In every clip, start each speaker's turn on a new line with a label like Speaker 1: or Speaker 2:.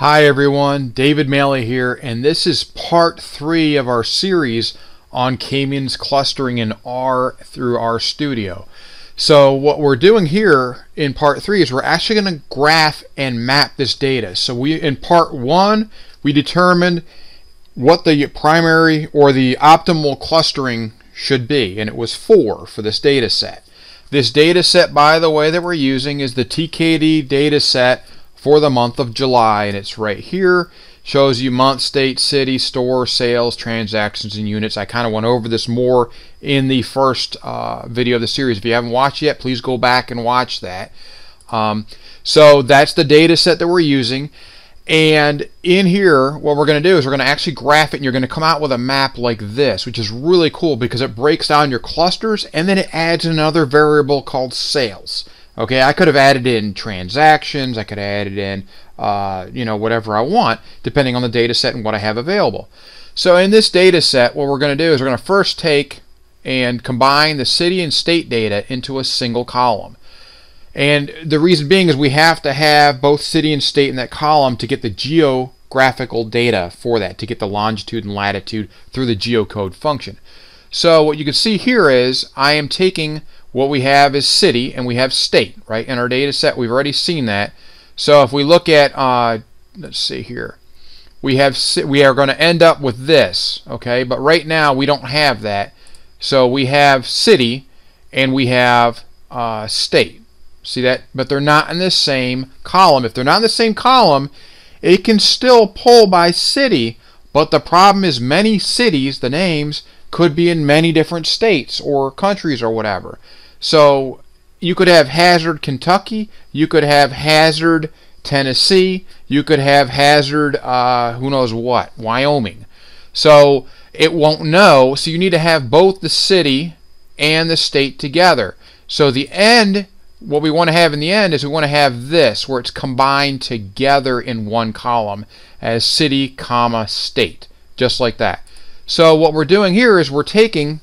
Speaker 1: Hi everyone, David Maley here, and this is part three of our series on K-means clustering in R through R Studio. So what we're doing here in part three is we're actually going to graph and map this data. So we in part one we determined what the primary or the optimal clustering should be, and it was four for this data set. This data set, by the way, that we're using is the TKD data set for the month of July, and it's right here. Shows you month, state, city, store, sales, transactions, and units. I kind of went over this more in the first uh, video of the series. If you haven't watched yet, please go back and watch that. Um, so that's the data set that we're using. And in here, what we're going to do is we're going to actually graph it and you're going to come out with a map like this, which is really cool because it breaks down your clusters and then it adds another variable called sales. Okay, I could have added in transactions, I could have added in, uh, you know, whatever I want, depending on the data set and what I have available. So in this data set, what we're going to do is we're going to first take and combine the city and state data into a single column. And the reason being is we have to have both city and state in that column to get the geographical data for that, to get the longitude and latitude through the geocode function. So what you can see here is I am taking what we have is city and we have state, right? In our data set, we've already seen that. So if we look at, uh, let's see here, we have we are going to end up with this, okay? But right now we don't have that. So we have city and we have uh, state. See that? But they're not in the same column. If they're not in the same column, it can still pull by city. But the problem is many cities, the names, could be in many different states or countries or whatever. So you could have Hazard, Kentucky. You could have Hazard, Tennessee. You could have Hazard, uh, who knows what, Wyoming. So it won't know. So you need to have both the city and the state together. So the end, what we want to have in the end is we want to have this, where it's combined together in one column as city, comma, state, just like that. So what we're doing here is we're taking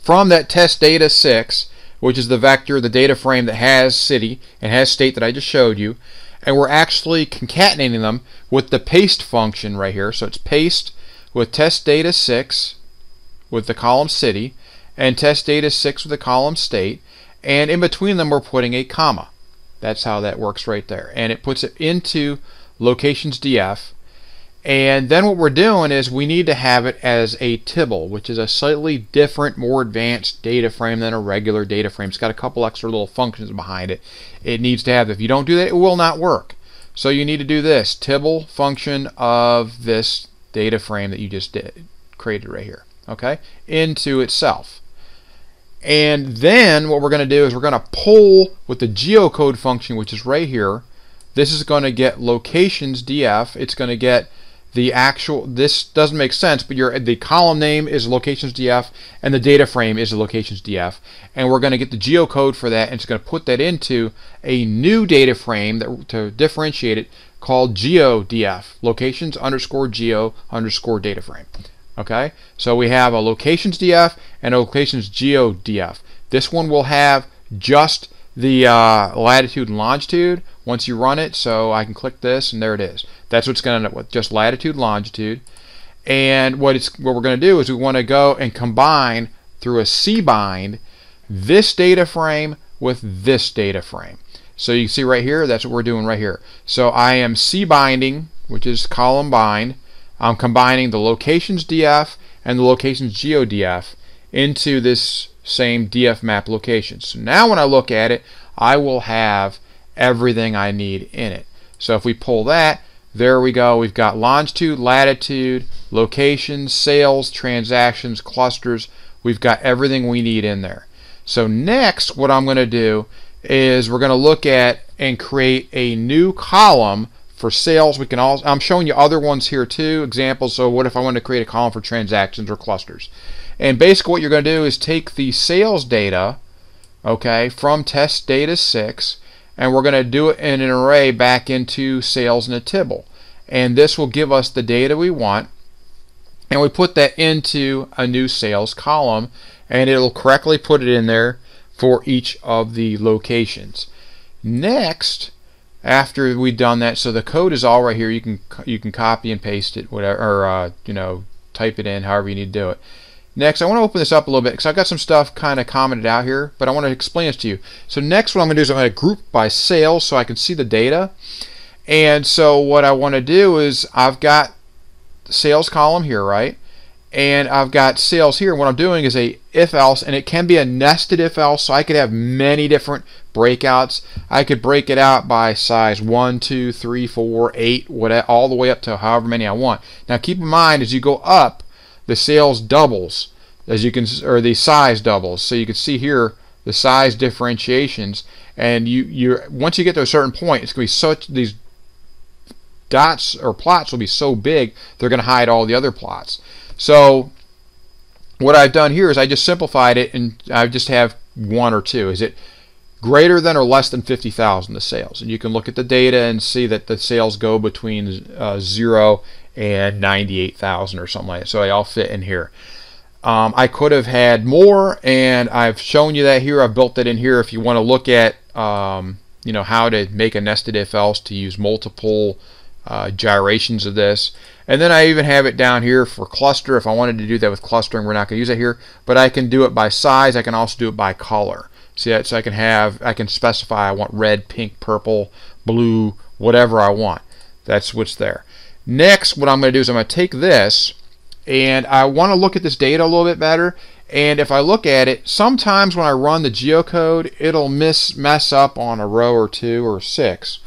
Speaker 1: from that test data 6 which is the vector, the data frame that has city and has state that I just showed you. And we're actually concatenating them with the paste function right here. So it's paste with test data 6 with the column city and test data 6 with the column state. And in between them, we're putting a comma. That's how that works right there. And it puts it into locations df and then what we're doing is we need to have it as a Tibble, which is a slightly different, more advanced data frame than a regular data frame. It's got a couple extra little functions behind it. It needs to have. If you don't do that, it will not work. So you need to do this Tibble function of this data frame that you just did, created right here, okay, into itself. And then what we're going to do is we're going to pull with the geocode function, which is right here. This is going to get locations df. It's going to get the actual this doesn't make sense but your the column name is locations df and the data frame is locations df and we're going to get the geocode for that and it's going to put that into a new data frame that to differentiate it called geodf locations underscore geo underscore data frame. Okay? So we have a locations df and a locations geodf this one will have just the uh, latitude and longitude once you run it. So I can click this and there it is. That's what's going to end up with, just latitude, longitude. And what it's what we're going to do is we want to go and combine through a cbind this data frame with this data frame. So you see right here, that's what we're doing right here. So I am cbinding, which is column bind. I'm combining the locations df and the locations geodf into this same df map location. So now when I look at it, I will have everything I need in it. So if we pull that, there we go. We've got longitude, latitude, locations, sales, transactions, clusters. We've got everything we need in there. So next, what I'm going to do is we're going to look at and create a new column for sales. We can also, I'm showing you other ones here too, examples. So what if I want to create a column for transactions or clusters? And basically what you're going to do is take the sales data, okay, from test data 6, and we're going to do it in an array back into sales and a Tibble. And this will give us the data we want, and we put that into a new sales column, and it'll correctly put it in there for each of the locations. Next, after we've done that, so the code is all right here. You can you can copy and paste it, whatever, or uh, you know, type it in, however you need to do it. Next, I want to open this up a little bit because I've got some stuff kind of commented out here, but I want to explain this to you. So next, what I'm going to do is I'm going to group by sales so I can see the data. And so what I want to do is I've got the sales column here, right? And I've got sales here. What I'm doing is a if else, and it can be a nested if else, so I could have many different breakouts. I could break it out by size 1, 2, 3, 4, 8, whatever, all the way up to however many I want. Now keep in mind as you go up, the sales doubles as you can or the size doubles. So you can see here the size differentiations and you you once you get to a certain point it's going to be such these dots or plots will be so big they're going to hide all the other plots. So what I've done here is I just simplified it and I just have one or two. Is it greater than or less than 50,000 the sales? And you can look at the data and see that the sales go between uh, 0 and 98,000 or something like that. So they all fit in here. Um, I could have had more, and I've shown you that here. I've built that in here. If you want to look at, um, you know, how to make a nested if-else to use multiple uh, gyrations of this. And then I even have it down here for cluster. If I wanted to do that with clustering, we're not going to use it here. But I can do it by size. I can also do it by color. See that? So I can have, I can specify I want red, pink, purple, blue, whatever I want. That's what's there. Next, what I'm going to do is I'm going to take this and I want to look at this data a little bit better. And if I look at it, sometimes when I run the geocode, it'll miss, mess up on a row or two or six.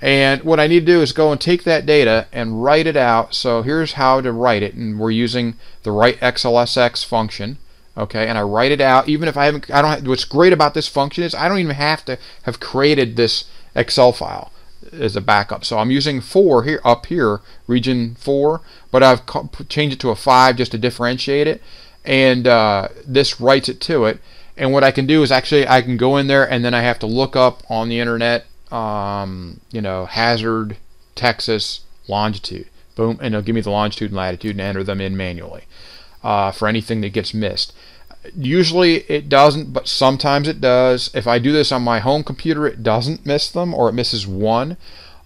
Speaker 1: And what I need to do is go and take that data and write it out. So here's how to write it. And we're using the write XLSX function. Okay, and I write it out even if I haven't, I don't, what's great about this function is I don't even have to have created this Excel file as a backup. So I'm using 4 here up here, region 4, but I've changed it to a 5 just to differentiate it. And uh, this writes it to it. And what I can do is actually I can go in there and then I have to look up on the internet, um, you know, hazard, Texas, longitude. Boom, and it'll give me the longitude and latitude and enter them in manually uh, for anything that gets missed. Usually it doesn't, but sometimes it does. If I do this on my home computer, it doesn't miss them or it misses one.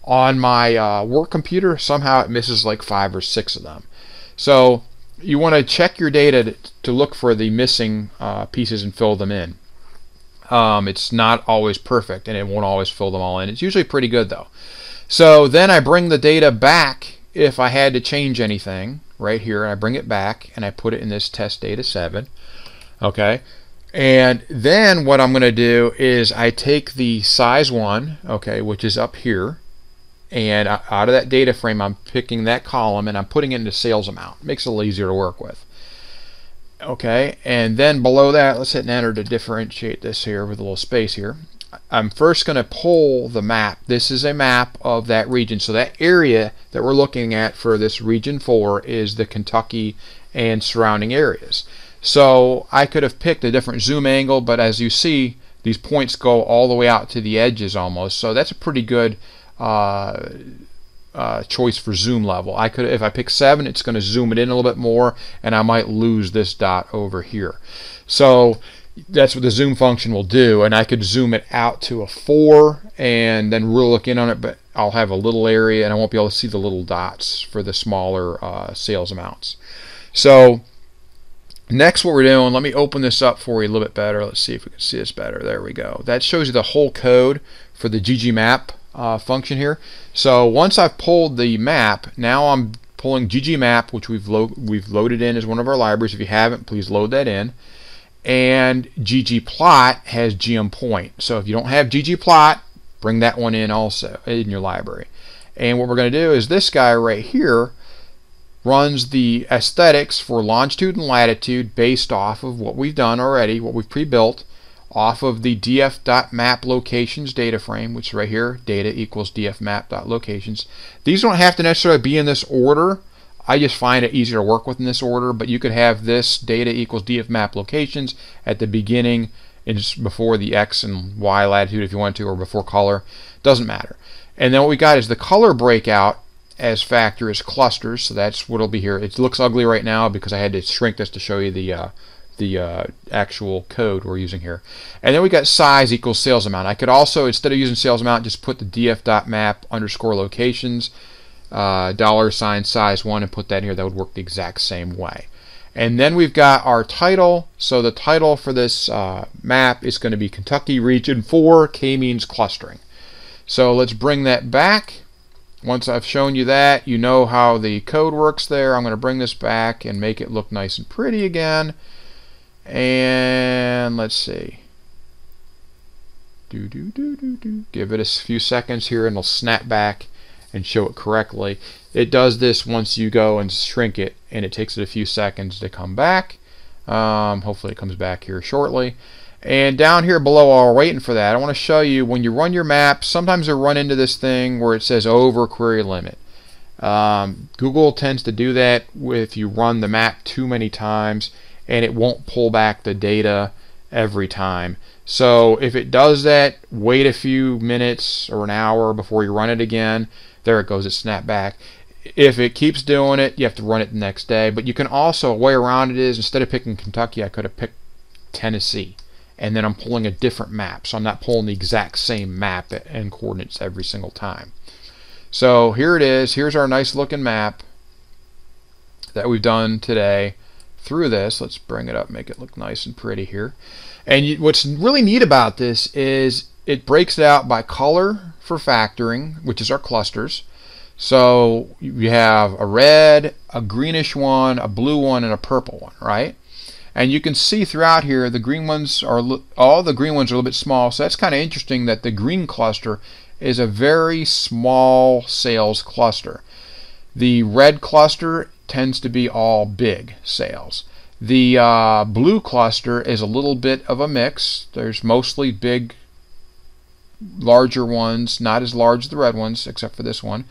Speaker 1: On my uh, work computer, somehow it misses like five or six of them. So you want to check your data to, look for the missing uh, pieces and fill them in. Um, it's not always perfect and it won't always fill them all in. It's usually pretty good though. So then I bring the data back if I had to change anything right here. I bring it back and I put it in this test data 7. Okay. And then what I'm going to do is I take the size 1, okay, which is up here, and out of that data frame I'm picking that column and I'm putting it into sales amount. Makes it a little easier to work with. Okay, and then below that, let's hit enter to differentiate this here with a little space here. I'm first going to pull the map. This is a map of that region. So that area that we're looking at for this region 4 is the Kentucky and surrounding areas. So I could have picked a different zoom angle, but as you see, these points go all the way out to the edges almost. So that's a pretty good uh, uh, choice for zoom level. I could, if I pick 7, it's going to zoom it in a little bit more, and I might lose this dot over here. So that's what the zoom function will do, and I could zoom it out to a 4 and then really look in on it, but I'll have a little area and I won't be able to see the little dots for the smaller uh, sales amounts. So Next, what we're doing, let me open this up for you a little bit better. Let's see if we can see this better. There we go. That shows you the whole code for the ggmap uh, function here. So once I've pulled the map, now I'm pulling ggmap, which we've, lo we've loaded in as one of our libraries. If you haven't, please load that in. And ggplot has geom_point. So if you don't have ggplot, bring that one in also in your library. And what we're going to do is this guy right here, runs the aesthetics for longitude and latitude based off of what we've done already, what we've pre-built, off of the df.map locations data frame, which is right here, data equals dfmap.locations. These don't have to necessarily be in this order. I just find it easier to work with in this order, but you could have this data equals dfmap locations at the beginning and just before the x and y latitude if you want to, or before color. Doesn't matter. And then what we got is the color breakout as factor is clusters, so that's what it'll be here. It looks ugly right now because I had to shrink this to show you the uh, the uh, actual code we're using here. And then we got size equals sales amount. I could also, instead of using sales amount, just put the df.map underscore locations uh, dollar sign size 1 and put that in here. That would work the exact same way. And then we've got our title. So the title for this uh, map is going to be Kentucky Region 4 K-means clustering. So let's bring that back. Once I've shown you that, you know how the code works there. I'm going to bring this back and make it look nice and pretty again. And let's see. Do, do, do, do, do. Give it a few seconds here and it'll snap back and show it correctly. It does this once you go and shrink it and it takes it a few seconds to come back. Um, hopefully it comes back here shortly. And down here below while we're waiting for that, I want to show you when you run your map, sometimes you run into this thing where it says over query limit. Um, Google tends to do that if you run the map too many times and it won't pull back the data every time. So if it does that, wait a few minutes or an hour before you run it again. There it goes, it snapped back. If it keeps doing it, you have to run it the next day. But you can also, a way around it is, instead of picking Kentucky, I could have picked Tennessee. And then I'm pulling a different map. So I'm not pulling the exact same map and coordinates every single time. So here it is. Here's our nice looking map that we've done today through this. Let's bring it up, make it look nice and pretty here. And you, what's really neat about this is it breaks it out by color for factoring, which is our clusters. So you have a red, a greenish one, a blue one, and a purple one, right? And you can see throughout here the green ones are all the green ones are a little bit small. So that's kind of interesting that the green cluster is a very small sales cluster. The red cluster tends to be all big sales. The uh, blue cluster is a little bit of a mix. There's mostly big, larger ones, not as large as the red ones, except for this one,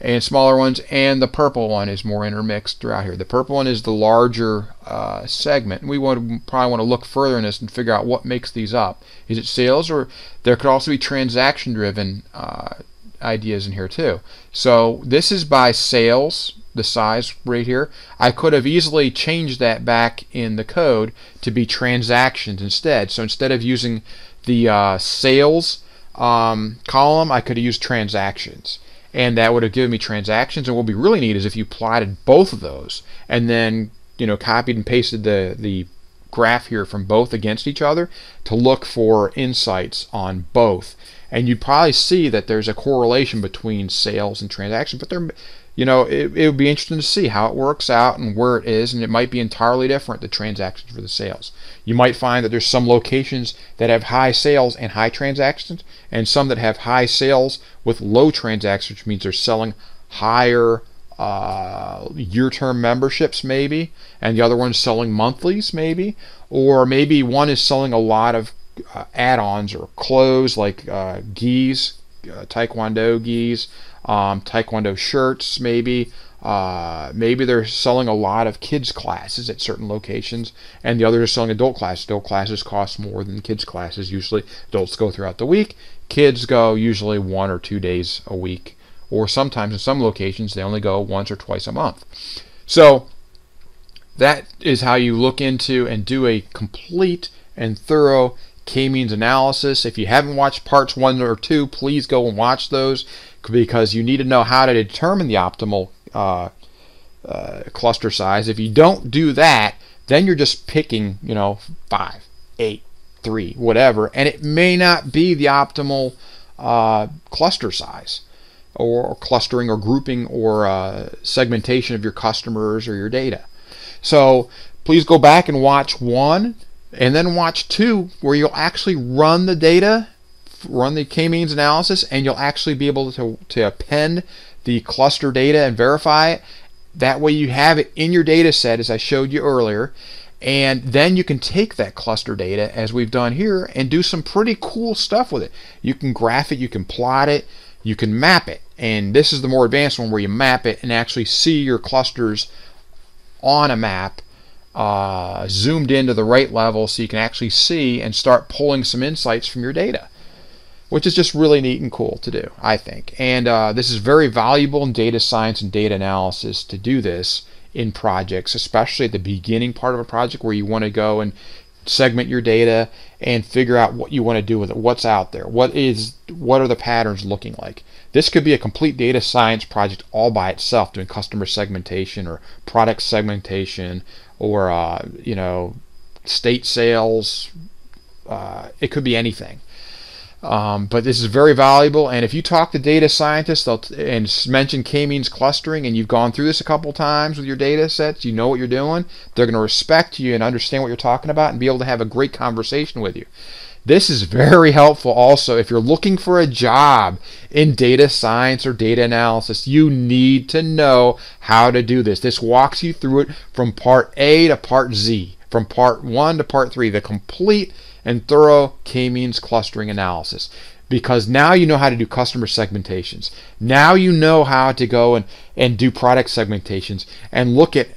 Speaker 1: and smaller ones. And the purple one is more intermixed throughout here. The purple one is the larger uh, segment. We to probably want to look further in this and figure out what makes these up. Is it sales, or there could also be transaction-driven uh, ideas in here too. So this is by sales the size right here, I could have easily changed that back in the code to be transactions instead. So instead of using the uh, sales um, column, I could have used transactions. And that would have given me transactions. And what would be really neat is if you plotted both of those and then you know copied and pasted the, the graph here from both against each other to look for insights on both. And you'd probably see that there's a correlation between sales and transactions, but they're you know, it, it would be interesting to see how it works out and where it is, and it might be entirely different, the transactions for the sales. You might find that there's some locations that have high sales and high transactions, and some that have high sales with low transactions, which means they're selling higher uh, year-term memberships maybe, and the other one's selling monthlies maybe, or maybe one is selling a lot of uh, add-ons or clothes like uh, uh, taekwondo gis, um, taekwondo shirts maybe uh, maybe they're selling a lot of kids classes at certain locations and the others are selling adult classes. Adult classes cost more than kids classes. Usually adults go throughout the week. Kids go usually one or two days a week or sometimes in some locations they only go once or twice a month. So that is how you look into and do a complete and thorough k-means analysis. If you haven't watched parts one or two please go and watch those because you need to know how to determine the optimal uh, uh, cluster size. If you don't do that, then you're just picking, you know, five, eight, three, whatever, and it may not be the optimal uh, cluster size or, clustering or grouping or uh, segmentation of your customers or your data. So please go back and watch one and then watch two where you'll actually run the data run the k-means analysis and you'll actually be able to, to append the cluster data and verify it. That way you have it in your data set as I showed you earlier. And then you can take that cluster data as we've done here and do some pretty cool stuff with it. You can graph it, you can plot it, you can map it. And this is the more advanced one where you map it and actually see your clusters on a map uh, zoomed into the right level so you can actually see and start pulling some insights from your data which is just really neat and cool to do, I think. And uh, this is very valuable in data science and data analysis to do this in projects, especially at the beginning part of a project where you want to go and segment your data and figure out what you want to do with it what's out there what is what are the patterns looking like? This could be a complete data science project all by itself doing customer segmentation or product segmentation or uh, you know state sales uh, it could be anything um, but this is very valuable, and if you talk to data scientists and mention k-means clustering, and you've gone through this a couple times with your data sets, you know what you're doing, they're going to respect you and understand what you're talking about and be able to have a great conversation with you. This is very helpful also if you're looking for a job in data science or data analysis. You need to know how to do this. This walks you through it from part A to part Z, from part 1 to part 3, the complete and thorough k-means clustering analysis because now you know how to do customer segmentations. Now you know how to go and, and do product segmentations and look at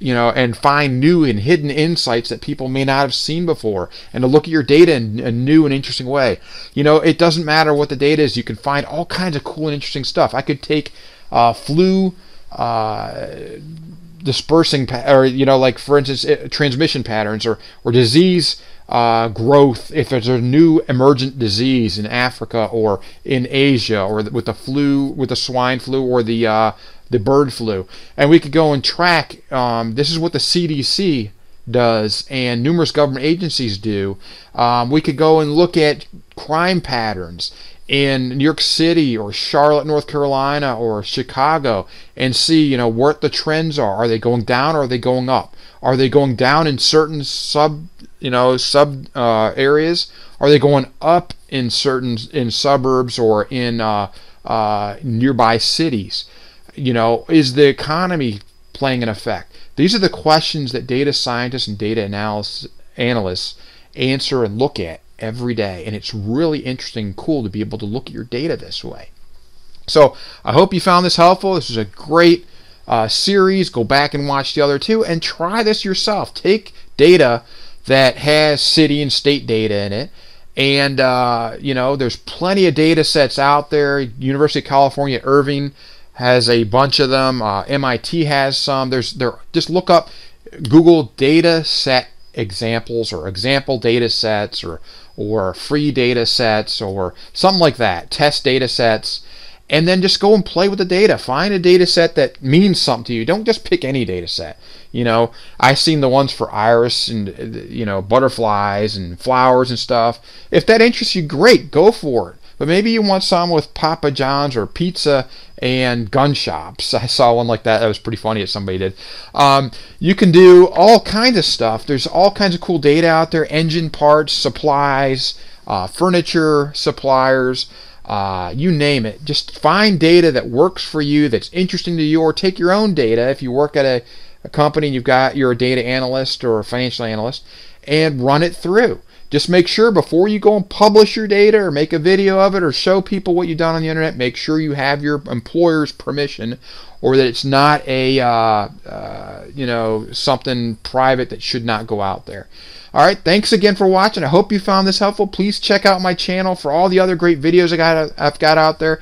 Speaker 1: you know and find new and hidden insights that people may not have seen before and to look at your data in a new and interesting way. You know, it doesn't matter what the data is, you can find all kinds of cool and interesting stuff. I could take uh, flu uh, dispersing or you know like for instance transmission patterns or or disease uh, growth if there's a new emergent disease in Africa or in Asia or with the flu, with the swine flu or the uh, the bird flu, and we could go and track. Um, this is what the CDC does and numerous government agencies do. Um, we could go and look at crime patterns in New York City or Charlotte, North Carolina or Chicago and see, you know, what the trends are. Are they going down or are they going up? Are they going down in certain sub you know sub uh, areas? Are they going up in certain in suburbs or in uh, uh, nearby cities? You know, is the economy playing an effect? These are the questions that data scientists and data analysis, analysts answer and look at every day, and it's really interesting and cool to be able to look at your data this way. So I hope you found this helpful. This is a great uh, series. Go back and watch the other two and try this yourself. Take data that has city and state data in it. And, uh, you know, there's plenty of data sets out there. University of California, Irvine has a bunch of them. Uh, MIT has some. There's there. Just look up Google data set examples or example data sets or or free data sets or something like that. Test data sets and then just go and play with the data. Find a data set that means something to you. Don't just pick any data set. You know, I've seen the ones for iris and you know butterflies and flowers and stuff. If that interests you, great, go for it. But maybe you want some with Papa John's or pizza and gun shops. I saw one like that. That was pretty funny that somebody did. Um, you can do all kinds of stuff. There's all kinds of cool data out there: engine parts, supplies, uh, furniture suppliers uh, you name it. Just find data that works for you, that's interesting to you, or take your own data if you work at a, a company and you've got you're a data analyst or a financial analyst, and run it through. Just make sure before you go and publish your data or make a video of it or show people what you've done on the internet, make sure you have your employer's permission or that it's not a uh, uh, you know something private that should not go out there. All right, thanks again for watching. I hope you found this helpful. Please check out my channel for all the other great videos I got I've got out there.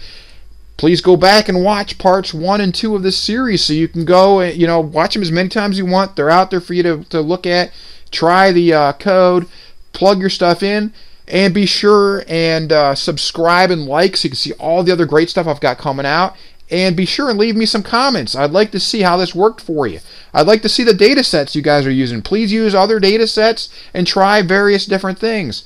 Speaker 1: Please go back and watch parts one and two of this series so you can go and you know watch them as many times as you want. They're out there for you to, to look at. Try the uh, code, plug your stuff in, and be sure and uh, subscribe and like so you can see all the other great stuff I've got coming out. And be sure and leave me some comments. I'd like to see how this worked for you. I'd like to see the data sets you guys are using. Please use other data sets and try various different things.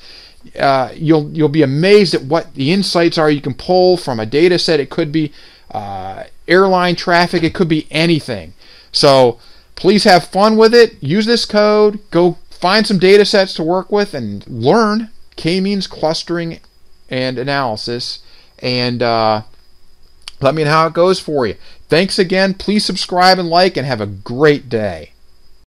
Speaker 1: Uh, you'll you'll be amazed at what the insights are you can pull from a data set. It could be uh, airline traffic. It could be anything. So please have fun with it. Use this code. Go find some data sets to work with and learn k-means clustering and analysis. And uh, let me know how it goes for you. Thanks again. Please subscribe and like, and have a great day.